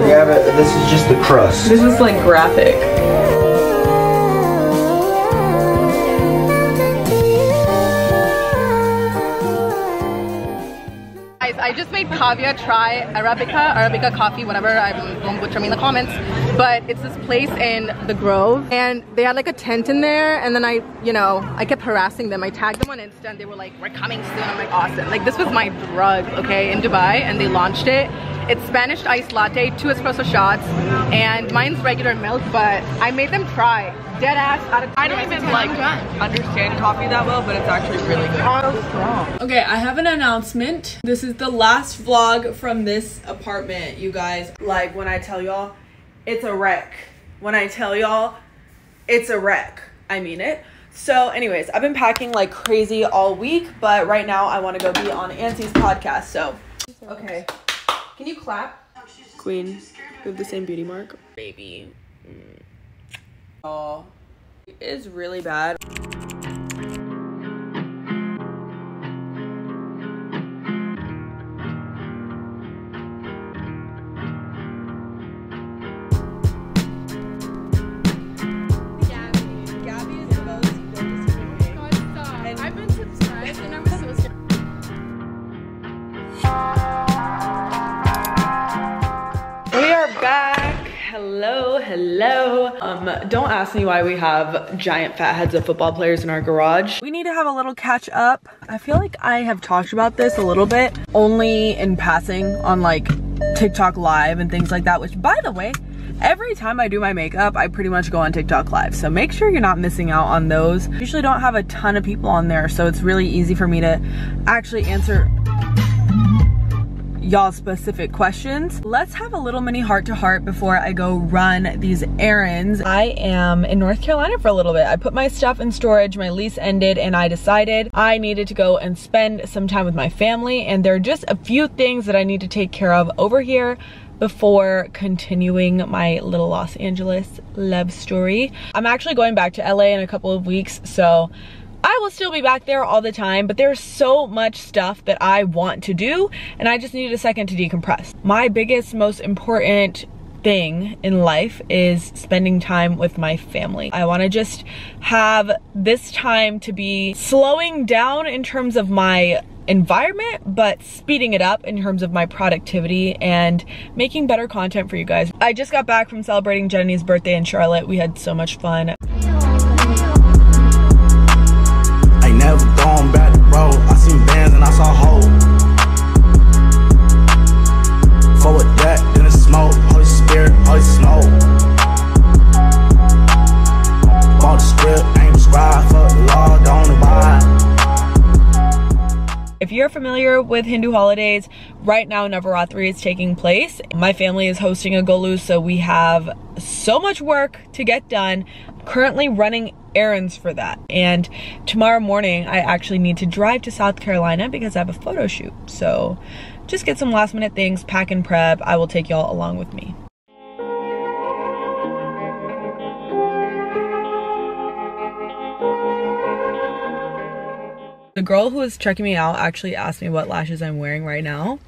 So we have it. This is just the crust. This is like graphic. Guys, I just made Kavya try Arabica, Arabica coffee, whatever, I don't butcher me in the comments. But it's this place in the Grove and they had like a tent in there and then I, you know, I kept harassing them. I tagged them on Insta and they were like, we're coming soon. I'm like, awesome. Like this was my drug, okay, in Dubai and they launched it. It's Spanish iced latte, two espresso shots, and mine's regular milk, but I made them try. Dead ass out of I don't even like understand coffee that well, but it's actually really good. Oh, Okay, I have an announcement. This is the last vlog from this apartment, you guys. Like when I tell y'all, it's a wreck. When I tell y'all, it's a wreck. I mean it. So anyways, I've been packing like crazy all week, but right now I want to go be on Auntie's podcast. So, okay. Can you clap? Queen, we have the same beauty mark. Baby. Mm. Oh, it is really bad. Back. Hello, hello. Um, don't ask me why we have giant fat heads of football players in our garage. We need to have a little catch up. I feel like I have talked about this a little bit, only in passing on like TikTok live and things like that, which by the way, Every time I do my makeup, I pretty much go on TikTok live. So make sure you're not missing out on those. Usually don't have a ton of people on there, so it's really easy for me to actually answer y'all specific questions. Let's have a little mini heart to heart before I go run these errands. I am in North Carolina for a little bit. I put my stuff in storage, my lease ended, and I decided I needed to go and spend some time with my family. And there are just a few things that I need to take care of over here before continuing my little Los Angeles love story. I'm actually going back to LA in a couple of weeks, so I will still be back there all the time, but there's so much stuff that I want to do, and I just needed a second to decompress. My biggest, most important thing in life is spending time with my family. I want to just have this time to be slowing down in terms of my environment, but speeding it up in terms of my productivity and making better content for you guys. I just got back from celebrating Jenny's birthday in Charlotte. We had so much fun. Going back to road. I seen bands and I saw hope. Forward that, then it's smoke. Holy Spirit, holy snow. You're familiar with Hindu holidays, right now Navaratri is taking place. My family is hosting a Golu, so we have so much work to get done. Currently running errands for that. And tomorrow morning, I actually need to drive to South Carolina because I have a photo shoot. So just get some last minute things, pack and prep. I will take y'all along with me. The girl who was checking me out actually asked me what lashes I'm wearing right now.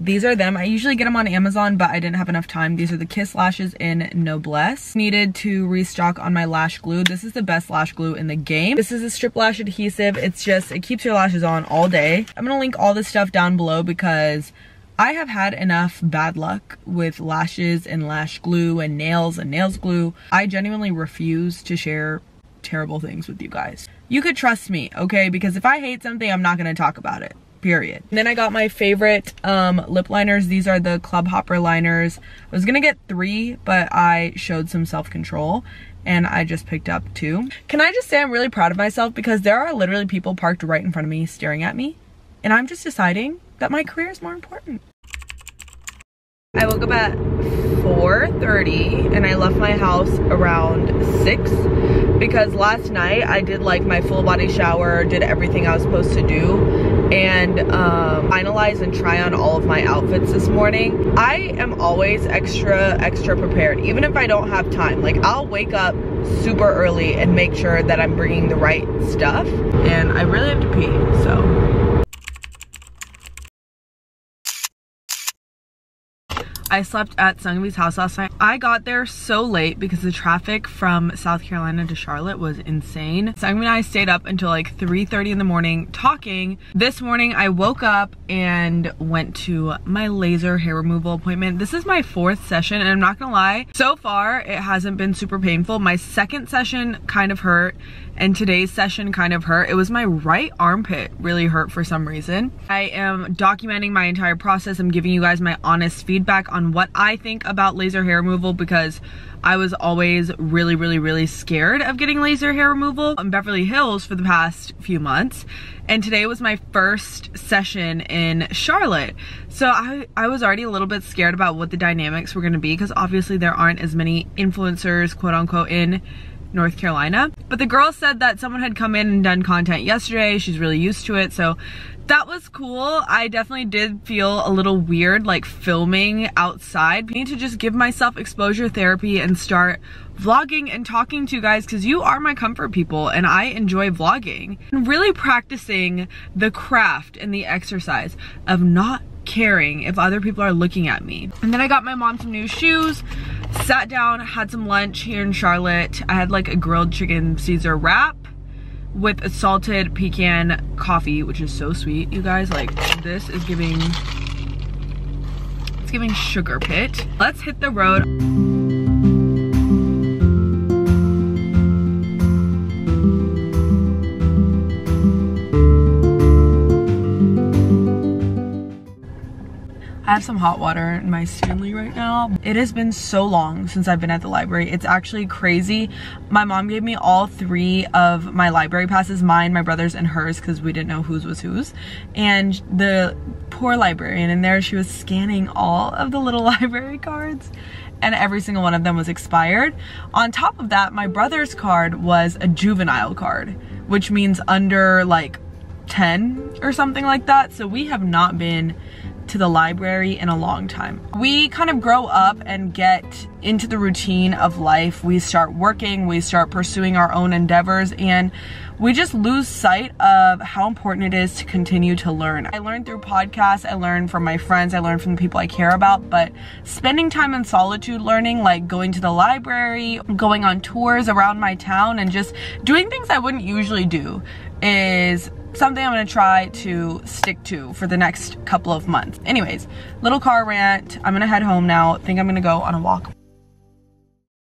These are them. I usually get them on Amazon, but I didn't have enough time. These are the Kiss lashes in Noblesse. Needed to restock on my lash glue. This is the best lash glue in the game. This is a strip lash adhesive. It's just, it keeps your lashes on all day. I'm gonna link all this stuff down below because I have had enough bad luck with lashes and lash glue and nails and nails glue. I genuinely refuse to share terrible things with you guys. You could trust me, okay? Because if I hate something, I'm not gonna talk about it period. And then I got my favorite um, lip liners. These are the Club Hopper liners. I was gonna get three, but I showed some self-control and I just picked up two. Can I just say I'm really proud of myself because there are literally people parked right in front of me staring at me and I'm just deciding that my career is more important. I woke up at 4.30 and I left my house around 6 because last night I did like my full body shower, did everything I was supposed to do and um, finalize and try on all of my outfits this morning. I am always extra, extra prepared, even if I don't have time. Like I'll wake up super early and make sure that I'm bringing the right stuff. And I really have to pee, so. I slept at Sungvi's house last night. I got there so late because the traffic from South Carolina to Charlotte was insane. Sungvi and I stayed up until like 3.30 in the morning talking. This morning I woke up and went to my laser hair removal appointment. This is my fourth session and I'm not gonna lie, so far it hasn't been super painful. My second session kind of hurt and today's session kind of hurt. It was my right armpit really hurt for some reason. I am documenting my entire process. I'm giving you guys my honest feedback on what I think about laser hair removal because I was always really, really, really scared of getting laser hair removal in Beverly Hills for the past few months. And today was my first session in Charlotte. So I, I was already a little bit scared about what the dynamics were gonna be because obviously there aren't as many influencers, quote unquote, in North Carolina. But the girl said that someone had come in and done content yesterday. She's really used to it. So that was cool. I definitely did feel a little weird like filming outside. I need to just give myself exposure therapy and start vlogging and talking to you guys because you are my comfort people and I enjoy vlogging. And really practicing the craft and the exercise of not caring if other people are looking at me. And then I got my mom some new shoes sat down, had some lunch here in Charlotte. I had like a grilled chicken Caesar wrap with a salted pecan coffee, which is so sweet, you guys. Like, this is giving, it's giving sugar pit. Let's hit the road. Have some hot water in my Stanley right now. It has been so long since I've been at the library. It's actually crazy. My mom gave me all three of my library passes, mine, my brother's, and hers, because we didn't know whose was whose. And the poor librarian in there, she was scanning all of the little library cards and every single one of them was expired. On top of that, my brother's card was a juvenile card, which means under like 10 or something like that. So we have not been to the library in a long time. We kind of grow up and get into the routine of life. We start working, we start pursuing our own endeavors, and we just lose sight of how important it is to continue to learn. I learned through podcasts, I learned from my friends, I learned from the people I care about, but spending time in solitude learning, like going to the library, going on tours around my town, and just doing things I wouldn't usually do is something I'm gonna try to stick to for the next couple of months. Anyways, little car rant. I'm gonna head home now. think I'm gonna go on a walk.